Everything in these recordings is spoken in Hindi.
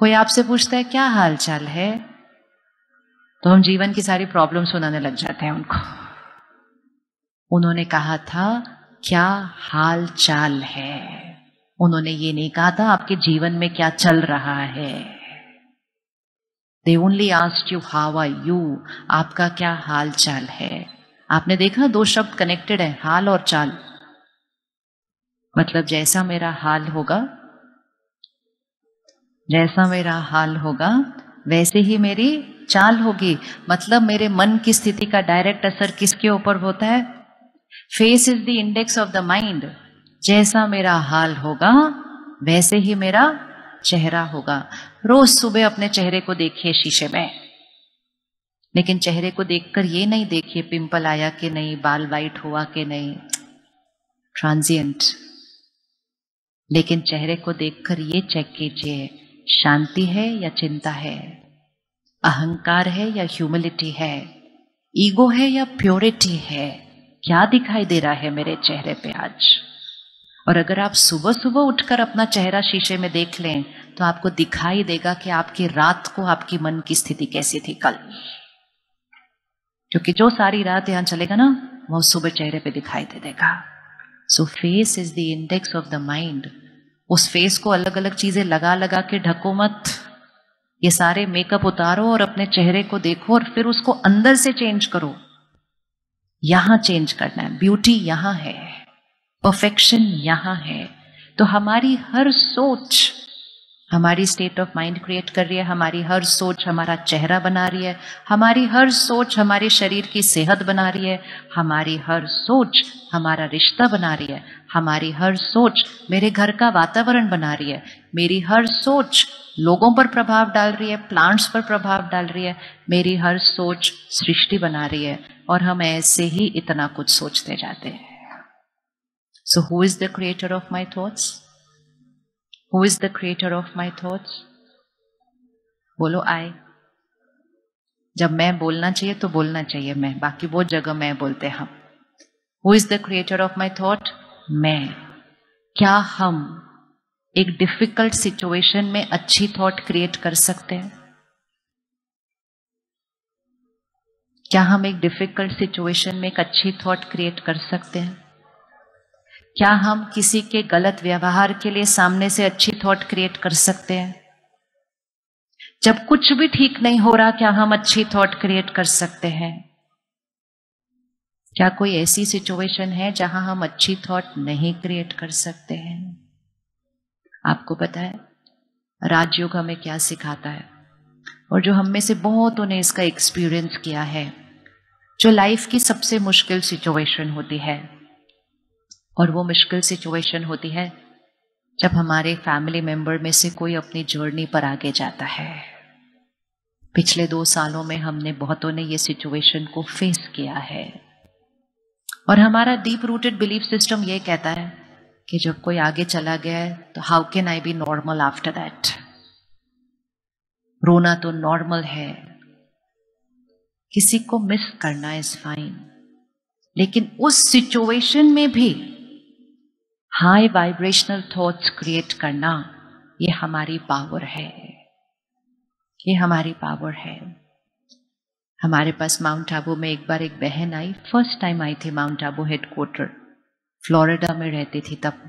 कोई आपसे पूछता है, क्या हाल चाल है? तो हम जीवन की सारी प्रॉब्लम सुनाने लग जाते हैं उनको। उन्होंने कहा था, क्या हाल चाल है? उन्होंने ये नहीं कहा था, आपके जीवन में क्या चल रहा है? They only asked you how are you आपका क्या हाल चाल है? आपने देखा, दो शब्द कनेक्टेड है, हाल और चाल। मतलब जैसा मेरा हाल होगा जैसा मेरा हाल होगा, वैसे ही मेरी चाल होगी। मतलब मेरे मन की स्थिति का डायरेक्ट असर किसके ऊपर होता है? Face is the index of the mind जैसा मेरा हाल होगा, वैसे ही मेरा चेहरा होगा। रोज सुबह अपने चेहरे को देखिए शीशे में। लेकिन चेहरे को देखकर ये नहीं देखिए, पिंपल आया कि नहीं, बाल वाइट हुआ कि नहीं। ट्रांजिएंट लेकिन चेहरे को देखकर ये चेक कीजिए। शांति है या चिंता है? अहंकार है या ह्यूमिलिटी है? ईगो है या प्योरिटी है? क्या दिखाई दे रहा है मेरे चेहरे पे आज? और अगर आप सुबह सुबह उठकर अपना चेहरा शीशे में देख लें तो आपको दिखाई देगा कि आपकी रात को आपकी मन की स्थिति कैसी थी कल। क्योंकि जो सारी रात यहाँ चलेगा ना, वो सुबह चेहरे पे दिखाई दे देगा। So face is the index of the mind उस फेस को अलग अलग चीज़ें लगा लगा के ढको मत। ये सारे मेकअप उतारो और अपने चेहरे को देखो और फिर उसको अंदर से चेंज करो। यहाँ चेंज करना है। ब्यूटी यहाँ है। परफेक्शन यहाँ है। तो हमारी हर सोच हमारी स्टेट ऑफ़ माइंड क्रिएट कर रही है, हमारी हर सोच हमारा चेहरा बना रही है, हमारी हर सोच हमारे शरीर की सेहत बना रही है, हमारी हर सोच हमारा रिश्ता बना रही है, हमारी हर सोच मेरे घर का वातावरण बना रही है, मेरी हर सोच लोगों पर प्रभाव डाल रही है प्लांट्स पर प्रभाव डाल रही है, मेरी हर सोच सृष्टि बना रही है और हम ऐसे ही इतना कुछ सोचते जाते हैं। So who is the creator of my thoughts who is the creator of my thoughts बोलो आए जब मैं बोलना चाहिए तो बोलना चाहिए मैं। बाकी बहुत जगह मैं बोलते हम। Who is the creator of my thought मैं। क्या हम एक डिफ़िकल्ट सिचुएशन में अच्छी थॉट क्रिएट कर सकते हैं? क्या हम एक डिफ़िकल्ट सिचुएशन में एक अच्छी थॉट क्रिएट कर सकते हैं? क्या हम किसी के गलत व्यवहार के लिए सामने से अच्छी थॉट क्रिएट कर सकते हैं? जब कुछ भी ठीक नहीं हो रहा, क्या हम अच्छी थॉट क्रिएट कर सकते हैं? क्या कोई ऐसी सिचुएशन है जहाँ हम अच्छी थॉट नहीं क्रिएट कर सकते हैं? आपको पता है, राजयोग हमें क्या सिखाता है? और जो हम में से बहुतों ने इसका एक्सपीरियंस किया है, जो लाइफ की सबसे मुश्किल सिचुएशन होती है। और वो मुश्किल सिचुएशन होती है जब हमारे फैमिली मेंबर में से कोई अपनी जर्नी पर आगे जाता है। पिछले दो सालों में हमने बहुतों ने ये सिचुएशन को फेस किया है। और हमारा डीप रूटेड बिलीफ सिस्टम ये कहता है कि जब कोई आगे चला गया है तो how can I be normal after that रोना तो नॉर्मल है। किसी को मिस करना इज़ फाइन लेकिन उस सिचुएशन में भी हाई वाइब्रेशनल थॉट्स क्रिएट करना, ये हमारी पावर है। ये हमारी पावर है। हमारे पास माउंट आबू में एक बार एक बहन आई। फ़र्स्ट टाइम आई थी माउंट आबू हेडक्वार्टर फ्लोरिडा में रहती थी तब।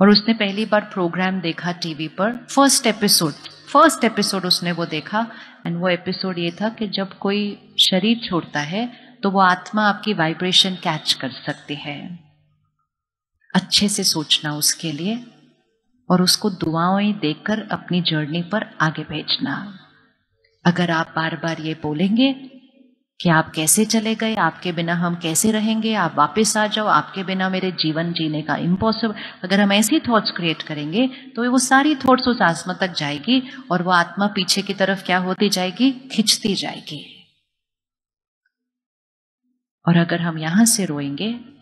और उसने पहली बार प्रोग्राम देखा टीवी पर। फ़र्स्ट एपिसोड फ़र्स्ट एपिसोड उसने वो देखा। एंड वो एपिसोड ये था कि जब कोई शरीर छोड़ता है तो वो आत्मा आपकी वाइब्रेशन कैच कर सकती है। अच्छे से सोचना उसके लिए और उसको दुआएँ देकर अपनी जर्नी पर आगे भेजना। अगर आप बार बार ये बोलेंगे कि आप कैसे चले गए, आपके बिना हम कैसे रहेंगे, आप वापस आ जाओ, आपके बिना मेरे जीवन जीने का इम्पॉसिबल अगर हम ऐसी थॉट्स क्रिएट करेंगे तो वो सारी थॉट्स उस आत्मा तक जाएगी और वो आत्मा पीछे की तरफ़ क्या होती जाएगी? खिंचती जाएगी। और अगर हम यहाँ से रोएँगे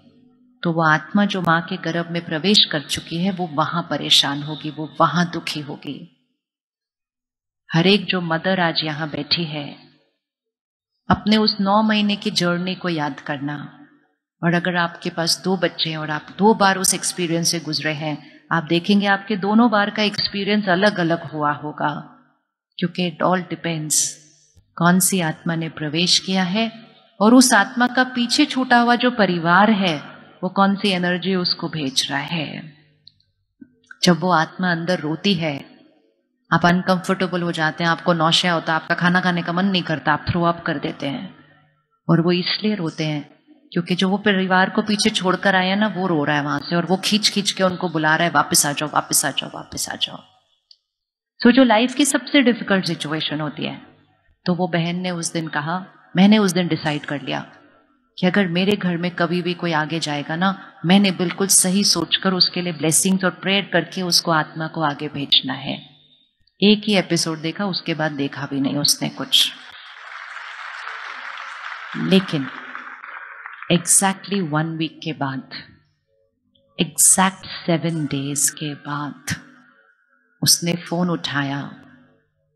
तो वो आत्मा जो माँ के गर्भ में प्रवेश कर चुकी है, वो वहाँ परेशान होगी, वो वहाँ दुखी होगी। हर एक जो मदर आज यहाँ बैठी है, अपने उस नौ महीने की जर्नी को याद करना। और अगर आपके पास दो बच्चे हैं और आप दो बार उस एक्सपीरियंस से गुजरे हैं, आप देखेंगे आपके दोनों बार का एक्सपीरियंस अलग अलग हुआ होगा। क्योंकि इट ऑल डिपेंड्स कौन सी आत्मा ने प्रवेश किया है और उस आत्मा का पीछे छूटा हुआ जो परिवार है वो कौन सी एनर्जी उसको भेज रहा है? जब वो आत्मा अंदर रोती है, आप अनकंफर्टेबल हो जाते हैं, आपको नौशिया होता है, आपका खाना खाने का मन नहीं करता, आप थ्रो अप कर देते हैं। और वो इसलिए रोते हैं क्योंकि जो वो परिवार को पीछे छोड़कर आया ना, वो रो रहा है वहाँ से और वो खींच खींच के उनको बुला रहा है, वापस आ जाओ, वापस आ जाओ, वापस आ जाओ। सो जो लाइफ की सबसे डिफ़िकल्ट सिचुएशन होती है तो वो बहन ने उस दिन कहा, मैंने उस दिन डिसाइड कर लिया कि अगर मेरे घर में कभी भी कोई आगे जाएगा ना, मैंने बिल्कुल सही सोचकर उसके लिए ब्लेसिंग्स और प्रेयर करके उसको आत्मा को आगे भेजना है। एक ही एपिसोड देखा, उसके बाद देखा भी नहीं उसने कुछ। लेकिन एग्जैक्टली वन वीक के बाद एग्जैक्ट सेवन डेज़ के बाद, उसने फ़ोन उठाया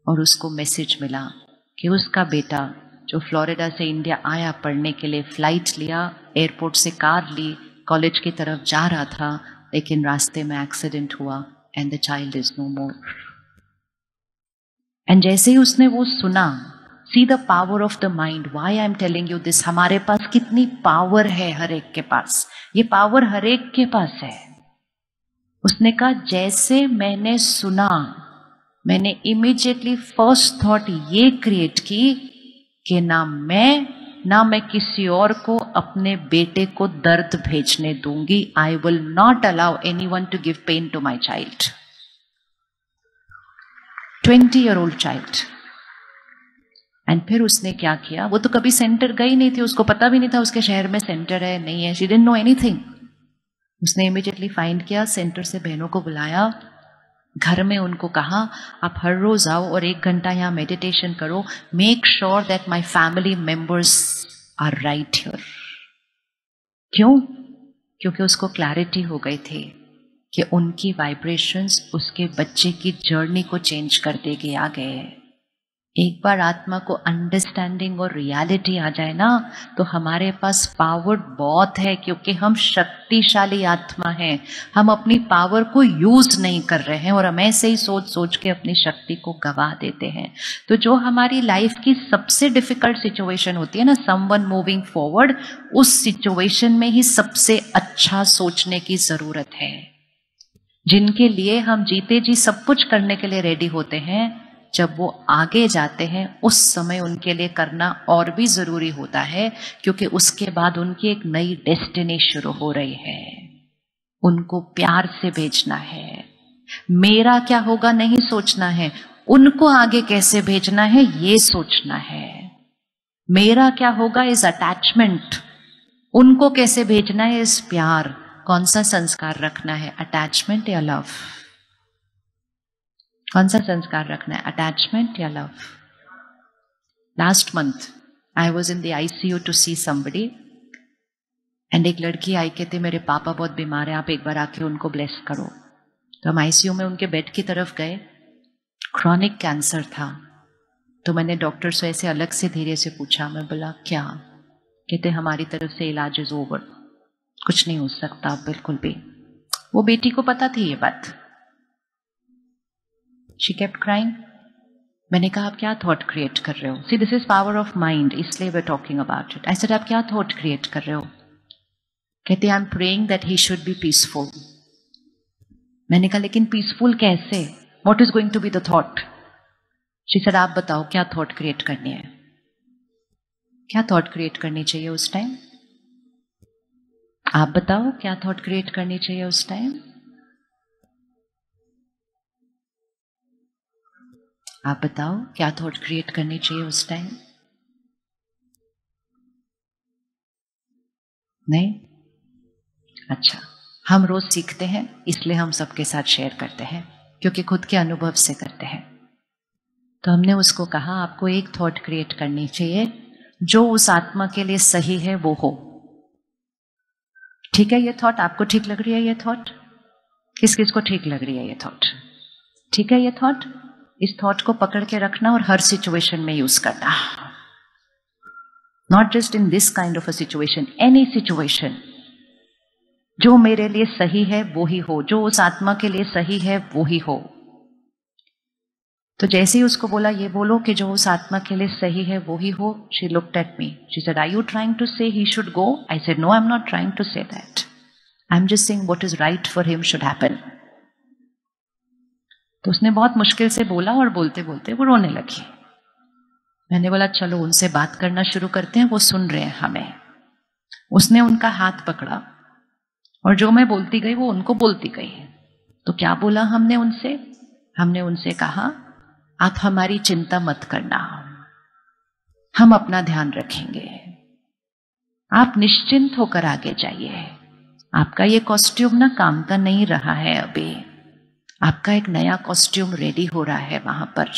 और उसको मैसेज मिला कि उसका बेटा जो फ्लोरिडा से इंडिया आया पढ़ने के लिए फ़्लाइट लिया, एयरपोर्ट से कार ली, कॉलेज की तरफ़ जा रहा था, लेकिन रास्ते में एक्सीडेंट हुआ and the child is no more and जैसे ही उसने वो सुना see the power of the mind why I am telling you this हमारे पास कितनी पावर है हर एक के पास? ये पावर हर एक के पास है. उसने कहा, जैसे मैंने सुना, मैंने इमीजिएटली फ़र्स्ट थॉट ये क्रिएट की कि ना मैं ना मैं किसी और को अपने बेटे को दर्द भेजने दूँगी। I will not allow anyone to give pain to my child twenty year old child and फिर उसने क्या किया? वो तो कभी सेंटर गई नहीं थी, उसको पता भी नहीं था उसके शहर में सेंटर है, नहीं है शी डेंट नो एनीथिंग उसने इमीडिएटली फाइंड किया सेंटर से बहनों को बुलाया। घर में उनको कहा, आप हर रोज आओ और एक घंटा यहाँ मेडिटेशन करो। Make sure that my family members are right here क्यों? क्योंकि उसको क्लैरिटी हो गई थी कि उनकी वाइब्रेशंस उसके बच्चे की जर्नी को चेंज कर देगी आ गए एक बार आत्मा को अंडरस्टैंडिंग और रियलिटी आ जाए ना तो हमारे पास पावर बहुत है, क्योंकि हम शक्तिशाली आत्मा हैं। हम अपनी पावर को यूज़ नहीं कर रहे हैं और हम ऐसे ही सोच सोच के अपनी शक्ति को गवा देते हैं। तो जो हमारी लाइफ की सबसे डिफ़िकल्ट सिचुएशन होती है ना समवन मूविंग फॉरवर्ड उस सिचुएशन में ही सबसे अच्छा सोचने की ज़रूरत है। जिनके लिए हम जीते जी सब कुछ करने के लिए रेडी होते हैं जब वो आगे जाते हैं, उस समय उनके लिए करना और भी ज़रूरी होता है, क्योंकि उसके बाद उनकी एक नई डेस्टिनी शुरू हो रही है। उनको प्यार से भेजना है। मेरा क्या होगा नहीं सोचना है। उनको आगे कैसे भेजना है, ये सोचना है। मेरा क्या होगा इस अटैचमेंट उनको कैसे भेजना है इस प्यार? कौन सा संस्कार रखना है अटैचमेंट या लव कौन सा संस्कार रखना है अटैचमेंट या love last month I was in the you to see somebody and एक लड़की आई कहते मेरे पापा बहुत बीमार है, आप एक बार आके उनको ब्लेस करो। तो हम आईसीयू में उनके बेड की तरफ़ गए। क्रॉनिक कैंसर था। तो मैंने डॉक्टर से ऐसे अलग से धीरे से पूछा, मैं बोला, क्या? कहते, हमारी तरफ़ से इलाज इज़ ओवर कुछ नहीं हो सकता, बिल्कुल भी। वो बेटी को पता थी ये बात। शी केप्ट क्राइंग मैंने कहा, आप क्या थॉट क्रिएट कर रहे हो? See this is power of mind इसलिए वे टॉकिंग अबाउट इट ऐसे आप क्या थॉट क्रिएट कर रहे हो? कहते I am praying that he should be peaceful मैंने कहा, लेकिन पीसफुल कैसे? What is going to be the thought she sir आप बताओ, क्या थॉट क्रिएट करनी है? क्या थॉट क्रिएट करनी चाहिए उस टाइम आप बताओ, क्या थॉट क्रिएट करनी चाहिए उस टाइम आप बताओ, क्या थॉट क्रिएट करनी चाहिए उस टाइम नहीं? अच्छा हम रोज सीखते हैं, इसलिए हम सबके साथ शेयर करते हैं, क्योंकि खुद के अनुभव से करते हैं। तो हमने उसको कहा, आपको एक थॉट क्रिएट करनी चाहिए, जो उस आत्मा के लिए सही है, वो हो। ठीक है ये थॉट आपको ठीक लग रही है ये थॉट किस किस को ठीक लग रही है ये थॉट ठीक है ये थॉट इस थॉट को पकड़ के रखना और हर सिचुएशन में यूज़ करना। Not just in this kind of a situation any situation जो मेरे लिए सही है, वो ही हो। जो उस आत्मा के लिए सही है, वो ही हो। तो जैसे ही उसको बोला, ये बोलो कि जो उस आत्मा के लिए सही है, वो ही हो she looked at me she said are you trying to say he should go I said no I am not trying to say that I am just saying what is right for him should happen तो उसने बहुत मुश्किल से बोला और बोलते बोलते वो रोने लगी। मैंने बोला, चलो, उनसे बात करना शुरू करते हैं, वो सुन रहे हैं हमें। उसने उनका हाथ पकड़ा और जो मैं बोलती गई, वो उनको बोलती गई। तो क्या बोला हमने उनसे? हमने उनसे कहा, आप हमारी चिंता मत करना, हम अपना ध्यान रखेंगे। आप निश्चिंत होकर आगे जाइए। आपका ये कॉस्ट्यूम ना काम का नहीं रहा है अभी। आपका एक नया कॉस्ट्यूम रेडी हो रहा है वहाँ पर।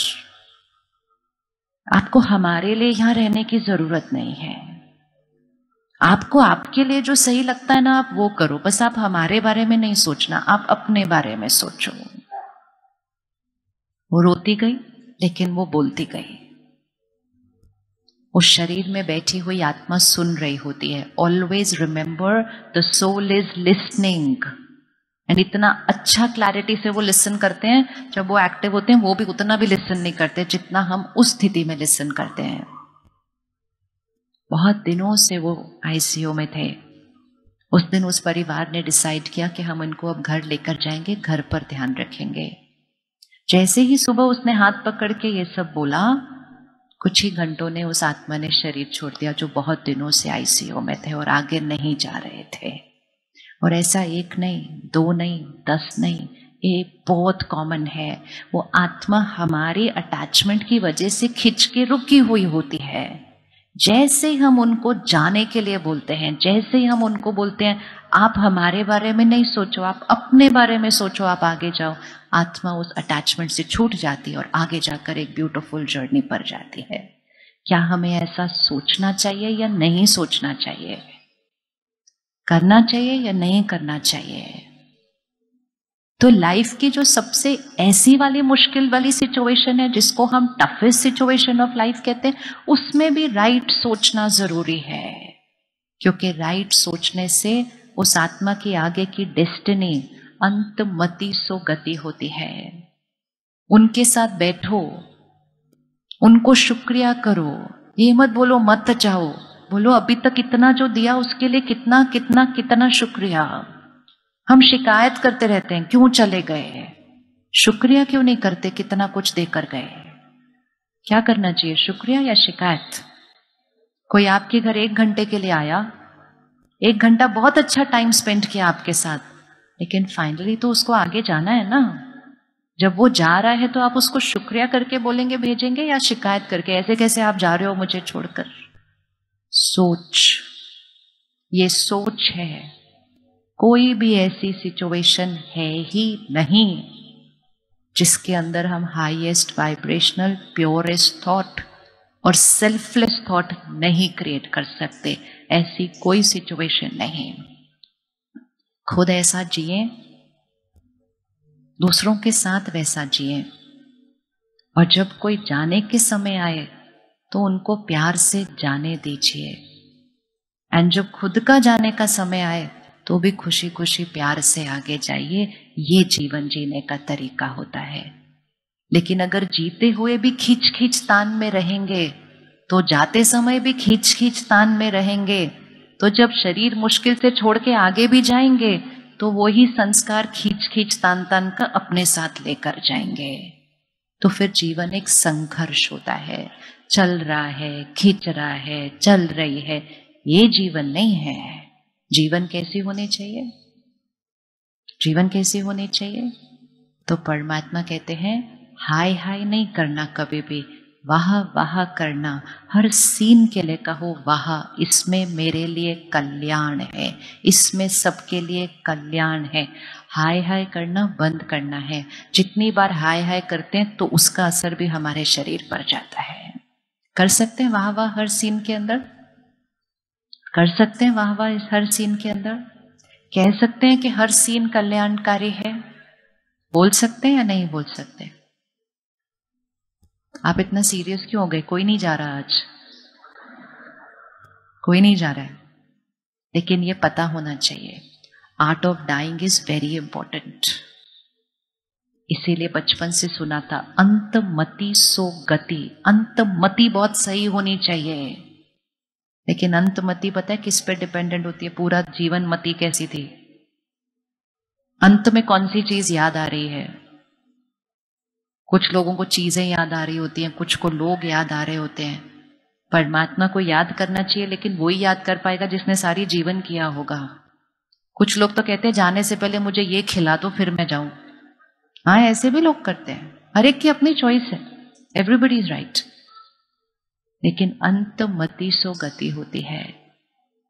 आपको हमारे लिए यहाँ रहने की ज़रूरत नहीं है। आपको आपके लिए जो सही लगता है ना, आप वो करो। बस आप हमारे बारे में नहीं सोचना, आप अपने बारे में सोचो। वो रोती गई, लेकिन वो बोलती गई। उस शरीर में बैठी हुई आत्मा सुन रही होती है। Always remember the soul is listening and इतना अच्छा क्लैरिटी से वो लिसन करते हैं, जब वो एक्टिव होते हैं, वो भी उतना भी लिसन नहीं करते जितना हम उस स्थिति में लिसन करते हैं। बहुत दिनों से वो आईसीयू में थे। उस दिन उस परिवार ने डिसाइड किया कि हम इनको अब घर लेकर जाएँगे, घर पर ध्यान रखेंगे। जैसे ही सुबह उसने हाथ पकड़ के ये सब बोला, कुछ ही घंटों ने उस आत्मा ने शरीर छोड़ दिया जो बहुत दिनों से आईसीयू में थे और आगे नहीं जा रहे थे। और ऐसा एक नहीं, दो नहीं, दस नहीं, ये बहुत कॉमन है। वो आत्मा हमारे अटैचमेंट की वजह से खिंच के रुकी हुई होती है। जैसे हम उनको जाने के लिए बोलते हैं, जैसे ही हम उनको बोलते हैं, आप हमारे बारे में नहीं सोचो, आप अपने बारे में सोचो, आप आगे जाओ। आत्मा उस अटैचमेंट से छूट जाती है और आगे जाकर एक ब्यूटीफुल जर्नी पर जाती है। क्या हमें ऐसा सोचना चाहिए या नहीं सोचना चाहिए? करना चाहिए या नहीं करना चाहिए? तो लाइफ की जो सबसे ऐसी वाली मुश्किल वाली सिचुएशन है, जिसको हम टफेस्ट सिचुएशन ऑफ़ लाइफ कहते हैं, उसमें भी राइट सोचना ज़रूरी है। क्योंकि राइट सोचने से उस आत्मा की आगे की डेस्टिनी अंत अंतमति सो गति होती है। उनके साथ बैठो, उनको शुक्रिया करो, ये मत बोलो, मत जाओ बोलो, अभी तक इतना जो दिया उसके लिए कितना कितना कितना शुक्रिया। हम शिकायत करते रहते हैं, क्यों चले गए शुक्रिया क्यों नहीं करते, कितना कुछ देकर गए क्या करना चाहिए, शुक्रिया या शिकायत? कोई आपके घर एक घंटे के लिए आया? एक घंटा बहुत अच्छा टाइम स्पेंड किया आपके साथ, लेकिन फाइनली तो उसको आगे जाना है ना? जब वो जा रहा है तो आप उसको शुक्रिया करके बोलेंगे, भेजेंगे या शिकायत करके? ऐसे कैसे आप जा रहे हो मुझे छोड़कर? सोच। ये सोच है। कोई भी ऐसी सिचुएशन है ही नहीं, जिसके अंदर हम हाईएस्ट वाइब्रेशनल प्योरेस्ट थॉट और सेल्फलेस थॉट नहीं क्रिएट कर सकते। ऐसी कोई सिचुएशन नहीं। खुद ऐसा जिए, दूसरों के साथ वैसा जिए। और जब कोई जाने के समय आए तो उनको प्यार से जाने दीजिए। एंड जब खुद का जाने का समय आए तो भी खुशी खुशी प्यार से आगे जाइए, ये जीवन जीने का तरीका होता है। लेकिन अगर जीते हुए भी खींच खींच तान में रहेंगे तो जाते समय भी खींच खींच तान में रहेंगे तो जब शरीर मुश्किल से छोड़ के आगे भी जाएँगे तो वही संस्कार खींच खींच तान तान का अपने साथ लेकर जाएँगे। तो फिर जीवन एक संघर्ष होता है। चल रहा है, खींच रहा है, चल रही है, ये जीवन नहीं है। जीवन कैसी होनी चाहिए? जीवन कैसी होनी चाहिए? तो परमात्मा कहते हैं, हाय हाय नहीं करना कभी भी, वाह वाह करना, हर सीन के लिए कहो, वाह, इसमें मेरे लिए कल्याण है, इसमें सबके लिए कल्याण है। हाय हाय करना बंद करना है, जितनी बार हाय हाय करते हैं तो उसका असर भी हमारे शरीर पर जाता है। कर सकते हैं वाह वाह हर सीन के अंदर? कर सकते हैं वाह वाह हर सीन के अंदर? कह सकते हैं कि हर सीन कल्याणकारी है? बोल सकते हैं या नहीं बोल सकते? आप इतना सीरियस क्यों हो गए? कोई नहीं जा रहा आज। कोई नहीं जा रहा है। लेकिन ये पता होना चाहिए। Art of dying is very important इसीलिए बचपन से सुना था अंत अंतमति सो गति अंत अंतमति बहुत सही होनी चाहिए। लेकिन अंत अंतमति पता है किस पे डिपेंडेंट होती है? पूरा जीवन मति कैसी थी? अंत में कौन सी चीज़ याद आ रही है? कुछ लोगों को चीज़ें याद आ रही होती हैं, कुछ को लोग याद आ रहे होते हैं। परमात्मा को याद करना चाहिए, लेकिन वही याद कर पाएगा जिसने सारी जीवन किया होगा। कुछ लोग तो कहते हैं, जाने से पहले मुझे ये खिला दो, फिर मैं जाऊँ। हाँ ऐसे भी लोग करते हैं। हर एक की अपनी चॉइस है। एवरीबडी इज़ राइट लेकिन अंत मति सो गति होती है।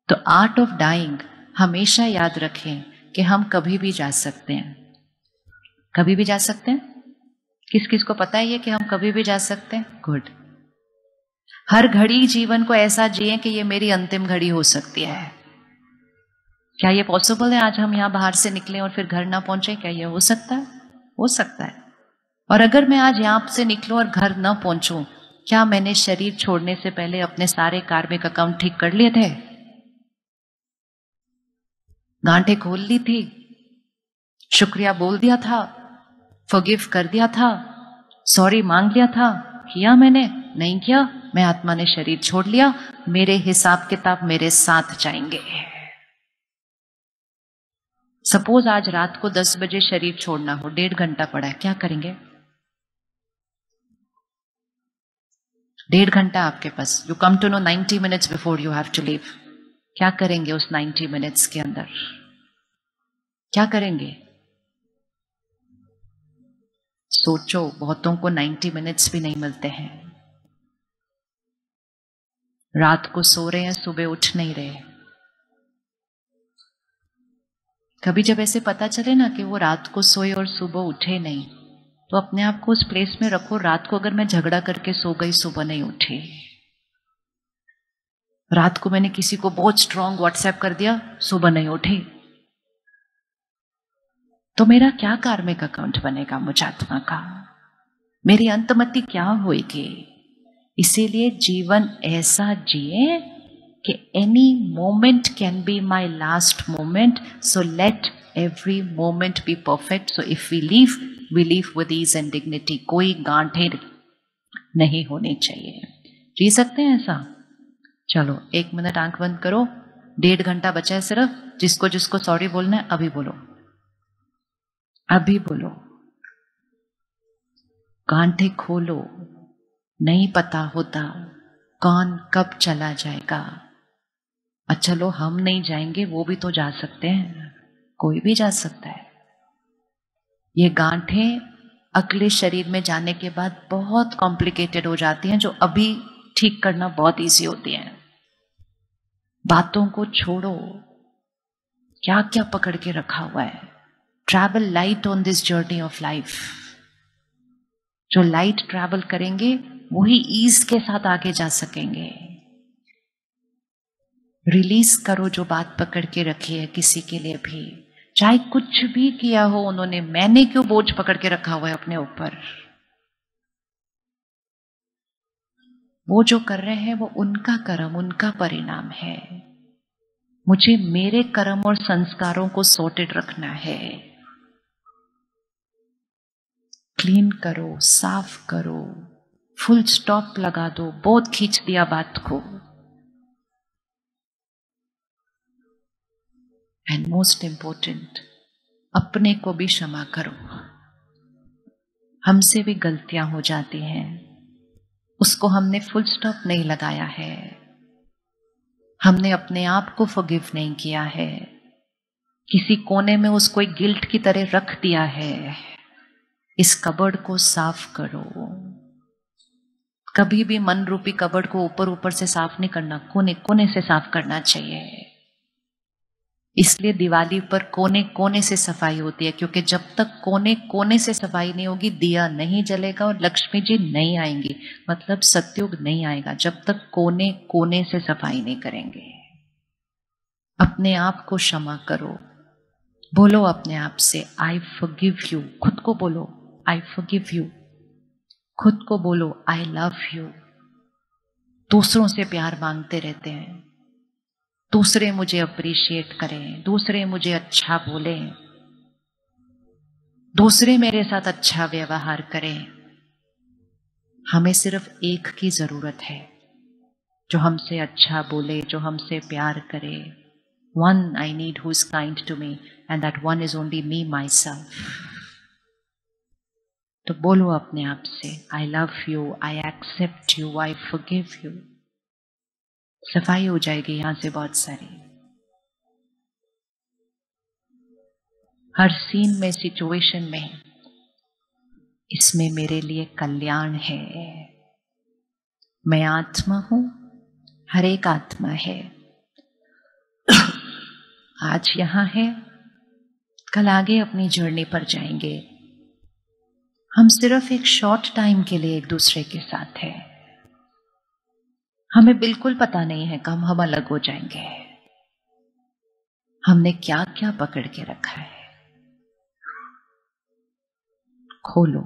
तो आर्ट ऑफ़ डाइंग हमेशा याद रखें कि हम कभी भी जा सकते हैं। कभी भी जा सकते हैं? किस किस को पता ही है कि हम कभी भी जा सकते हैं? गुड हर घड़ी जीवन को ऐसा जिए कि ये मेरी अंतिम घड़ी हो सकती है। क्या ये पॉसिबल है? आज हम यहाँ बाहर से निकले और फिर घर ना पहुँचे? क्या ये हो सकता है? हो सकता है। और अगर मैं आज यहाँ से निकलूं और घर न पहुंचूं, क्या मैंने शरीर छोड़ने से पहले अपने सारे कार्मिक अकाउंट ठीक कर लिए थे? गांठे खोल ली थी, शुक्रिया बोल दिया था फॉरगिव कर दिया था सॉरी मांग लिया था, किया मैंने, नहीं किया, मैं आत्मा ने शरीर छोड़ लिया, मेरे हिसाब किताब मेरे साथ जाएँगे। सपोज़ आज रात को दस बजे शरीर छोड़ना हो, डेढ़ घंटा पड़ा है, क्या करेंगे? डेढ़ घंटा आपके पास। You come to know ninety minutes before you have to leave क्या करेंगे उस नाइन्टी मिनट्स के अंदर? क्या करेंगे? सोचो, बहुतों को नाइन्टी मिनट्स भी नहीं मिलते हैं। रात को सो रहे हैं, सुबह उठ नहीं रहे। कभी जब ऐसे पता चले ना कि वो रात को सोए और सुबह उठे नहीं तो अपने आप को उस प्लेस में रखो, रात को अगर मैं झगड़ा करके सो गई, सुबह नहीं उठी। रात को मैंने किसी को बहुत स्ट्रांग व्हाट्सएप कर दिया, सुबह नहीं उठी। तो मेरा क्या कार्मिक अकाउंट बनेगा मुझात्मा का? मेरी अंतमति क्या होगी इसीलिए जीवन ऐसा जिए कि any moment can be my last moment so let every moment be perfect so if we leave we leave with ease and dignity कोई गांठे नहीं होनी चाहिए। जी सकते हैं ऐसा? चलो, एक मिनट आँख बंद करो। डेढ़ घंटा बचा है सिर्फ़। जिसको जिसको सॉरी बोलना है, अभी बोलो। अभी बोलो। गांठे खोलो। नहीं पता होता कौन कब चला जाएगा। अच्छा लो, हम नहीं जाएँगे, वो भी तो जा सकते हैं। कोई भी जा सकता है। ये गांठें अगले शरीर में जाने के बाद बहुत कॉम्प्लिकेटेड हो जाती हैं, जो अभी ठीक करना बहुत इजी होती हैं। बातों को छोड़ो। क्या क्या पकड़ के रखा हुआ है। Travel light on this journey of life जो लाइट ट्रैवल करेंगे वही ईज के साथ आगे जा सकेंगे। रिलीज़ करो जो बात पकड़ के रखी है किसी के लिए भी। चाहे कुछ भी किया हो, उन्होंने, मैंने क्यों बोझ पकड़ के रखा हुआ है अपने ऊपर? वो जो कर रहे हैं, वो उनका कर्म, उनका परिणाम है। मुझे मेरे कर्म और संस्कारों को सॉर्टेड रखना है। क्लीन करो, साफ़ करो फुल स्टॉप लगा दो, बहुत खींच दिया बात को। एंड मोस्ट इंपॉर्टेंट अपने को भी क्षमा करो। हमसे भी गलतियाँ हो जाती हैं। उसको हमने फुल स्टॉप नहीं लगाया है। हमने अपने आप को फॉरगिव नहीं किया है। किसी कोने में उसको एक गिल्ट की तरह रख दिया है। इस कबर्ड को साफ़ करो। कभी भी मन रूपी कबर्ड को ऊपर ऊपर से साफ़ नहीं करना कोने कोने से साफ़ करना चाहिए। इसलिए दिवाली पर कोने कोने से सफ़ाई होती है, क्योंकि जब तक कोने कोने से सफ़ाई नहीं होगी, दिया नहीं जलेगा और लक्ष्मी जी नहीं आएँगी मतलब सत्युग नहीं आएगा, जब तक कोने कोने से सफ़ाई नहीं करेंगे। अपने आप को क्षमा करो। बोलो अपने आप से आई फॉरगिव यू खुद को बोलो आई फॉरगिव यू खुद को बोलो आई लव यू दूसरों से प्यार मांगते रहते हैं। दूसरे मुझे अप्रिशिएट करें, दूसरे मुझे अच्छा बोले, दूसरे मेरे साथ अच्छा व्यवहार करें। हमें सिर्फ़ एक की ज़रूरत है, जो हमसे अच्छा बोले, जो हमसे प्यार करे। One I need who is kind to me and that one is only me myself तो बोलो अपने आप से I love you I accept you I forgive you सफ़ाई हो जाएगी यहाँ से बहुत सारी। हर सीन में सिचुएशन में, इसमें मेरे लिए कल्याण है। मैं आत्मा हूँ, हर एक आत्मा है। आज यहाँ है, कल आगे अपनी जर्नी पर जाएँगे। हम सिर्फ़ एक शॉर्ट टाइम के लिए एक दूसरे के साथ हैं। हमें बिल्कुल पता नहीं है कब हम अलग हो जाएँगे। हमने क्या क्या पकड़ के रखा है। खोलो।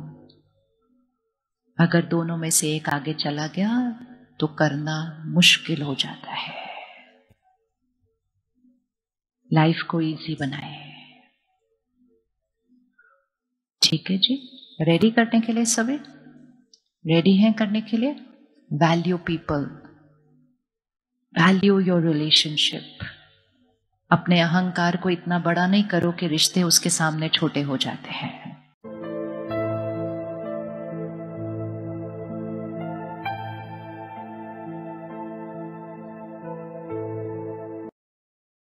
अगर दोनों में से एक आगे चला गया तो करना मुश्किल हो जाता है। लाइफ को इजी बनाए। ठीक है जी। रेडी करने के लिए सभी? रेडी हैं करने के लिए? Value people value your relationship अपने अहंकार को इतना बड़ा नहीं करो कि रिश्ते उसके सामने छोटे हो जाते हैं।